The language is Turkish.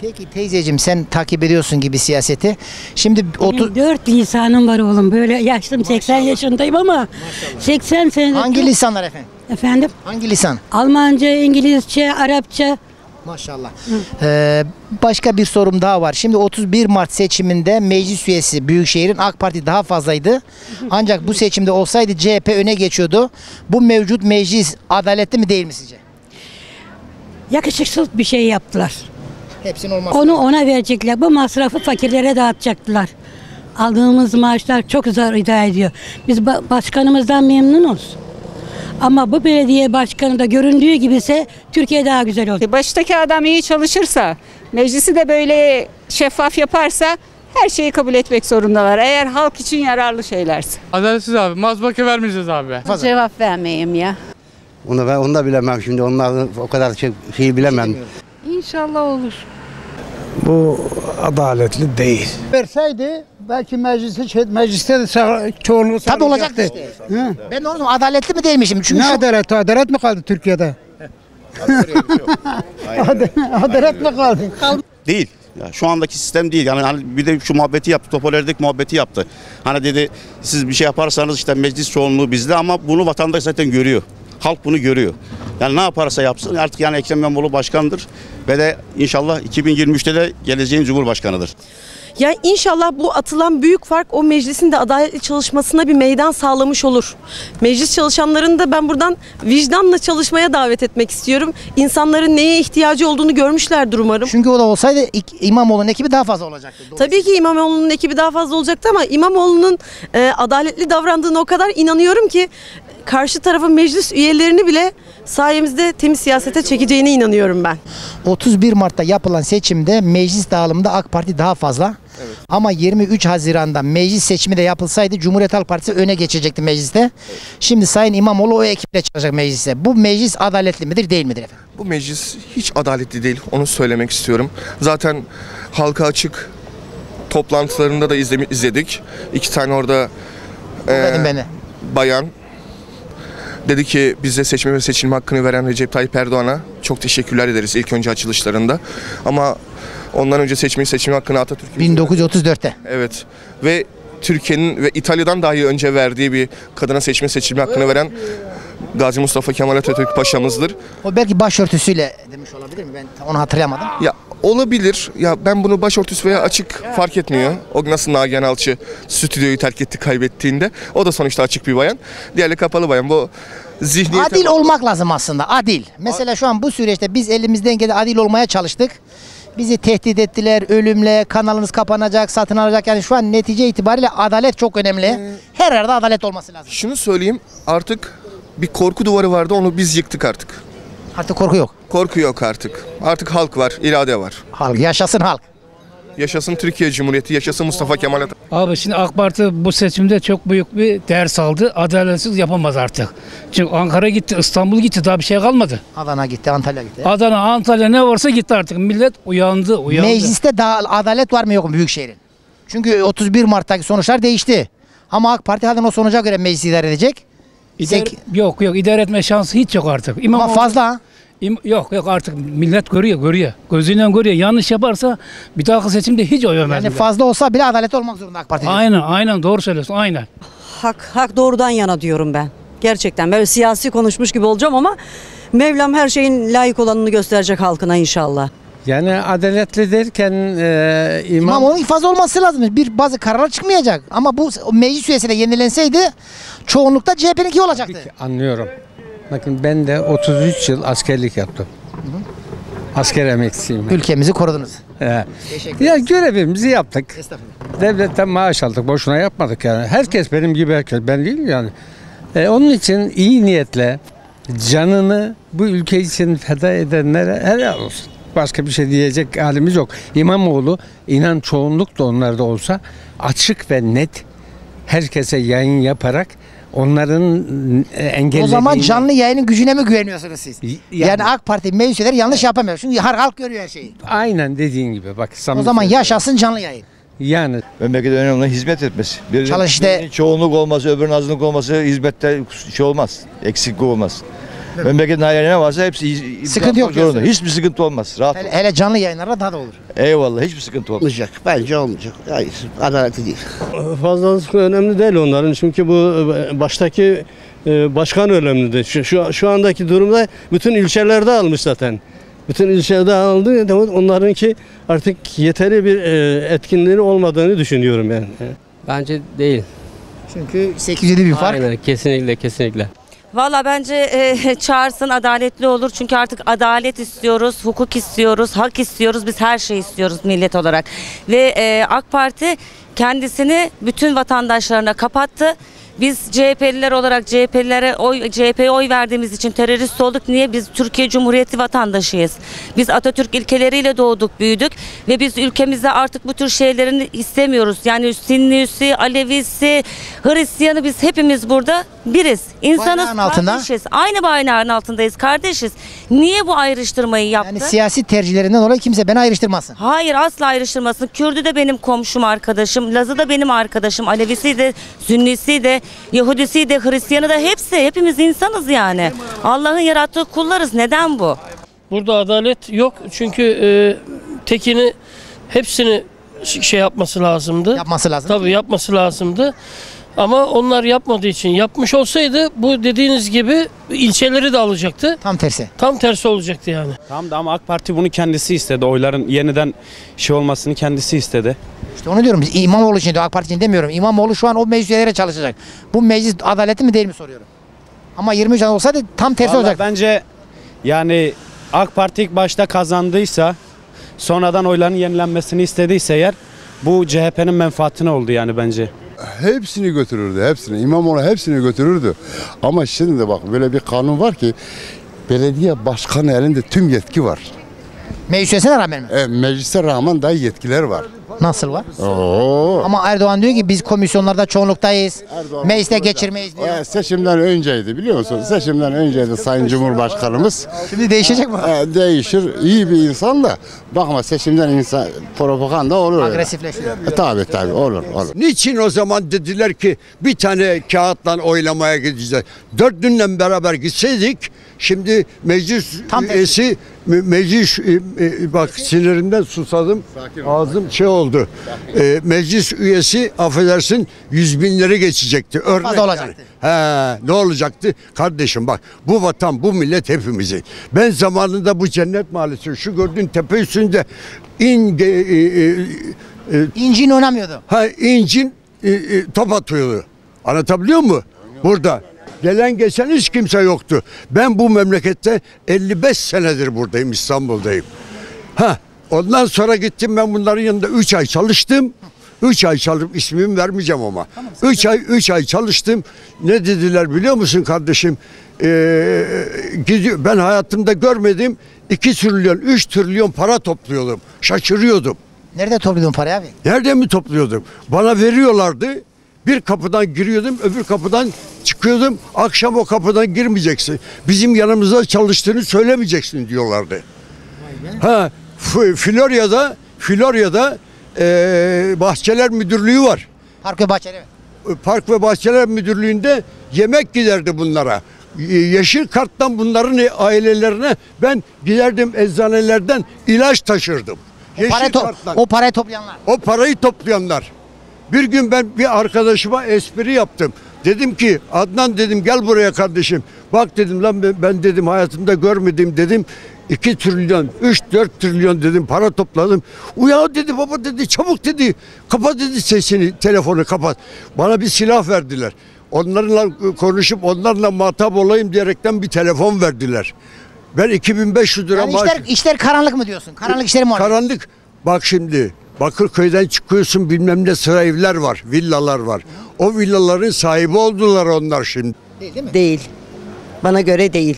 Peki teyzeciğim sen takip ediyorsun gibi siyaseti. Şimdi 30 Benim dört lisanım var oğlum. Böyle yaşlım 80 yaşındayım ama 80 senedir. hangi lisanlar efendim? Efendim? Hangi lisan? Almanca, İngilizce, Arapça. Maşallah. Ee, başka bir sorum daha var. Şimdi 31 Mart seçiminde meclis üyesi Büyükşehir'in AK Parti daha fazlaydı. Ancak bu seçimde olsaydı CHP öne geçiyordu. Bu mevcut meclis adaletli mi değil mi sizce? Yakışıksız bir şey yaptılar. Hepsinin olmaz. Onu ona verecekler. Bu masrafı fakirlere dağıtacaktılar. Aldığımız maaşlar çok zor idare ediyor. Biz ba- başkanımızdan memnunuz. Ama bu belediye başkanı da göründüğü gibi ise Türkiye daha güzel olur. Baştaki adam iyi çalışırsa, meclisi de böyle şeffaf yaparsa her şeyi kabul etmek zorundalar. Eğer halk için yararlı şeylerse. Adaletsiz abi. Mazbaka vermeyeceğiz abi. Fazla. Cevap vermeyeyim ya. Onu ben onu da bilemem şimdi. Onlar o kadar şey, şeyi bilemem. İnşallah olur. Bu adaletli değil. verseydi belki mecliste mecliste de sağ- çoğunluğu Tabii olacak sağlayacaktı. işte. Hı. Ben onu adaletli mi değil mi şimdi? Çünkü Ne şu- adalet? Adalet mi kaldı Türkiye'de? Adalet- adalet mi kaldı? Değil. Ya şu andaki sistem değil. Yani hani bir de şu muhabbeti yaptı. Topolerdeki muhabbeti yaptı. Hani dedi siz bir şey yaparsanız işte meclis çoğunluğu bizde ama bunu vatandaş zaten görüyor. Halk bunu görüyor. Yani ne yaparsa yapsın artık yani Ekrem İmamoğlu başkandır ve de inşallah 2023'te de geleceğin cumhurbaşkanıdır. Ya inşallah bu atılan büyük fark o meclisin de adaletli çalışmasına bir meydan sağlamış olur. Meclis çalışanlarını da ben buradan vicdanla çalışmaya davet etmek istiyorum. İnsanların neye ihtiyacı olduğunu görmüşlerdir umarım. Çünkü o da olsaydı İmamoğlu'nun ekibi daha fazla olacaktı. Tabii ki İmamoğlu'nun ekibi daha fazla olacaktı ama İmamoğlu'nun e, adaletli davrandığına o kadar inanıyorum ki karşı tarafın meclis üyelerini bile sayemizde temiz siyasete çekeceğine inanıyorum ben. 31 Mart'ta yapılan seçimde meclis dağılımında AK Parti daha fazla. Ama 23 Haziran'da meclis seçimi de yapılsaydı Cumhuriyet Halk Partisi öne geçecekti mecliste. Şimdi Sayın İmamoğlu o ekiple çıkacak meclise. Bu meclis adaletli midir değil midir efendim? Bu meclis hiç adaletli değil. Onu söylemek istiyorum. Zaten halka açık toplantılarında da izledik. İki tane orada e, Benim beni. bayan dedi ki bize seçme ve seçilme hakkını veren Recep Tayyip Erdoğan'a çok teşekkürler ederiz ilk önce açılışlarında. Ama ondan önce seçmeyi seçilme hakkını Atatürk 1934'te. Evet. Ve Türkiye'nin ve İtalya'dan dahi önce verdiği bir kadına seçme seçilme hakkını veren Gazi Mustafa Kemal Atatürk Paşa'mızdır. O belki başörtüsüyle demiş olabilir mi? Ben onu hatırlayamadım. Ya olabilir. Ya ben bunu başörtüsü veya açık fark etmiyor. O nasıl Nagihan Alçı stüdyoyu terk etti kaybettiğinde. O da sonuçta açık bir bayan. Diğerleri kapalı bayan. Bu zihniyete... Adil olmak lazım aslında. Adil. Mesela şu an bu süreçte biz elimizden geldi adil olmaya çalıştık. Bizi tehdit ettiler ölümle, kanalınız kapanacak, satın alacak. Yani şu an netice itibariyle adalet çok önemli. Her yerde adalet olması lazım. Şunu söyleyeyim. Artık bir korku duvarı vardı. Onu biz yıktık artık. Artık korku yok. Korku yok artık. Artık halk var, irade var. Halk yaşasın halk. Yaşasın Türkiye Cumhuriyeti, yaşasın Mustafa Kemal Atatürk. Abi şimdi AK Parti bu seçimde çok büyük bir ders aldı. Adaletsiz yapamaz artık. Çünkü Ankara gitti, İstanbul gitti. Daha bir şey kalmadı. Adana gitti, Antalya gitti. Adana, Antalya ne varsa gitti artık. Millet uyandı, uyandı. Mecliste da adalet var mı yok mu Büyükşehir'in? Çünkü 31 Mart'taki sonuçlar değişti. Ama AK Parti halen o sonuca göre meclisi idare edecek. İdare- Sek- yok yok idare etme şansı hiç yok artık. Ama İmamoğlu- fazla ha. İm- yok yok artık millet görüyor görüyor. Gözüyle görüyor. Yanlış yaparsa bir dahaki seçimde hiç oy vermez. Yani bile. fazla olsa bile adalet olmak zorunda AK Parti. Aynen aynen doğru söylüyorsun aynen. Hak, hak doğrudan yana diyorum ben. Gerçekten böyle siyasi konuşmuş gibi olacağım ama Mevlam her şeyin layık olanını gösterecek halkına inşallah. Yani adaletli derken e, imam İmamoğlu'nun fazla olması lazım. Bir bazı kararlar çıkmayacak. Ama bu meclis üyesi de yenilenseydi çoğunlukta CHP'ninki olacaktı. anlıyorum. Bakın ben de 33 yıl askerlik yaptım. Asker emeklisiyim. ben. Ülkemizi korudunuz. He. Teşekkür Ya görevimizi yaptık. Devletten maaş aldık. Boşuna yapmadık yani. Herkes benim gibi herkes. Ben değil yani. E, onun için iyi niyetle canını bu ülke için feda edenlere helal olsun. Başka bir şey diyecek halimiz yok. İmamoğlu inan çoğunluk da onlarda olsa açık ve net herkese yayın yaparak onların e, engellediğini... O zaman canlı yayının gücüne mi güveniyorsunuz siz? Yani, yani- AK Parti meclis üyeleri yanlış yapamıyor. Çünkü her halk görüyor her şeyi. Aynen dediğin gibi bak. O zaman söylüyorum. yaşasın canlı yayın. Yani Memlekete önemli olan hizmet etmesi. Birinin, Çalış işte- birinin çoğunluk olması, öbürünün azınlık olması hizmette şey olmaz. Eksiklik olmaz. Memleketin hayali ne varsa hepsi Sıkıntı yok zorunda. diyorsun. Hiçbir sıkıntı olmaz. Rahat Hele, hele canlı yayınlarda daha da olur. Eyvallah hiçbir sıkıntı olmaz. Olmayacak. Bence olmayacak. Hayır. Adaletli değil. Fazlalık önemli değil onların çünkü bu e, baştaki e, başkan önemlidir. Şu, şu, şu andaki durumda bütün ilçelerde almış zaten. Bütün ilçelerde aldı. Demek Onlarınki artık yeteri bir e, etkinliği olmadığını düşünüyorum yani. Bence değil. Çünkü 807 bir fark. Aynen kesinlikle kesinlikle. Valla bence e, çağırsın adaletli olur. Çünkü artık adalet istiyoruz, hukuk istiyoruz, hak istiyoruz. Biz her şeyi istiyoruz millet olarak. Ve e, AK Parti kendisini bütün vatandaşlarına kapattı. Biz CHP'liler olarak CHP'lilere oy CHP'ye oy verdiğimiz için terörist olduk. Niye? Biz Türkiye Cumhuriyeti vatandaşıyız. Biz Atatürk ilkeleriyle doğduk, büyüdük ve biz ülkemizde artık bu tür şeylerini istemiyoruz. Yani Sünnisi, Alevisi, Hristiyanı biz hepimiz burada biriz. İnsanız, Bayrağın altında. kardeşiz. Aynı bayrağın altındayız, kardeşiz. Niye bu ayrıştırmayı yaptı? Yani siyasi tercihlerinden dolayı kimse beni ayrıştırmasın. Hayır asla ayrıştırmasın. Kürdü de benim komşum arkadaşım. Lazı da benim arkadaşım. Alevisi de, Sünnisi de, Yahudisi de, Hristiyanı da hepsi. Hepimiz insanız yani. Allah'ın yarattığı kullarız. Neden bu? Burada adalet yok çünkü e, tekini hepsini şey yapması lazımdı. Yapması lazım. Tabii yapması lazımdı. Ama onlar yapmadığı için yapmış olsaydı bu dediğiniz gibi ilçeleri de alacaktı. Tam tersi. Tam tersi olacaktı yani. Tamam da ama AK Parti bunu kendisi istedi. Oyların yeniden şey olmasını kendisi istedi. İşte onu diyorum. Biz İmamoğlu için diyor, AK Parti için demiyorum. İmamoğlu şu an o meclis üyeleri çalışacak. Bu meclis adaletli mi değil mi soruyorum. Ama 23 Aralık olsaydı tam tersi Vallahi olacak. bence yani AK Parti ilk başta kazandıysa sonradan oyların yenilenmesini istediyse eğer bu CHP'nin menfaatine oldu yani bence. Hepsini götürürdü, hepsini. İmamoğlu hepsini götürürdü. Ama şimdi de bak böyle bir kanun var ki belediye başkanı elinde tüm yetki var. Meclis üyesine rağmen mi? E, meclise rağmen daha yetkiler var. Nasıl var? Oo. Ama Erdoğan diyor ki biz komisyonlarda çoğunluktayız. Mecliste geçirmeyiz diyor. E, seçimden önceydi biliyor musun? Seçimden önceydi Sayın Cumhurbaşkanımız. Şimdi değişecek mi? E, değişir. iyi bir insan da bakma seçimden insan propaganda olur. öyle. Agresifleşiyor. E, tabii tabii olur olur. Niçin o zaman dediler ki bir tane kağıtla oylamaya gideceğiz. Dördünle beraber gitseydik şimdi meclis üyesi me- meclis e, e, bak sinirimden susadım ağzım şey oldu. E, meclis üyesi affedersin yüz binleri geçecekti. Örnek Fazla yani. olacaktı. He, ne olacaktı? Kardeşim bak bu vatan bu millet hepimizi. Ben zamanında bu cennet mahallesi şu gördüğün tepe üstünde in, e, e, e, İncin oynamıyordu. Ha incin e, e, top atıyordu. Anlatabiliyor mu? Burada. Gelen geçen hiç kimse yoktu. Ben bu memlekette 55 senedir buradayım İstanbul'dayım. Ha ondan sonra gittim ben bunların yanında 3 ay çalıştım. 3 ay çalışıp ismimi vermeyeceğim ama. 3 ay 3 ay çalıştım. Ne dediler biliyor musun kardeşim? Ee, gidiyor ben hayatımda görmedim 2 trilyon 3 trilyon para topluyordum. Şaşırıyordum. Nerede topladın parayı abi? Nereden mi topluyordum? Bana veriyorlardı. Bir kapıdan giriyordum, öbür kapıdan çıkıyordum. Akşam o kapıdan girmeyeceksin. Bizim yanımızda çalıştığını söylemeyeceksin diyorlardı. Ha, Florya'da, Florya'da eee, bahçeler müdürlüğü var. Park ve Bahçeli. evet. Park ve Bahçeler Müdürlüğü'nde yemek giderdi bunlara. Ye- Yeşil karttan bunların ailelerine ben giderdim eczanelerden ilaç taşırdım. O parayı, to- karttan. o parayı toplayanlar. O parayı toplayanlar. Bir gün ben bir arkadaşıma espri yaptım. Dedim ki Adnan dedim gel buraya kardeşim. Bak dedim lan ben, dedim hayatımda görmedim dedim. 2 trilyon, 3-4 trilyon dedim para topladım. Uya dedi baba dedi çabuk dedi. Kapat dedi sesini telefonu kapat. Bana bir silah verdiler. Onlarla konuşup onlarla muhatap olayım diyerekten bir telefon verdiler. Ben 2500 lira Yani maaş... işler, işler karanlık mı diyorsun? Karanlık işleri mi var? Karanlık. Bak şimdi Bakırköy'den çıkıyorsun bilmem ne sıra evler var, villalar var. O villaların sahibi oldular onlar şimdi. Değil değil mi? Değil. Bana göre değil.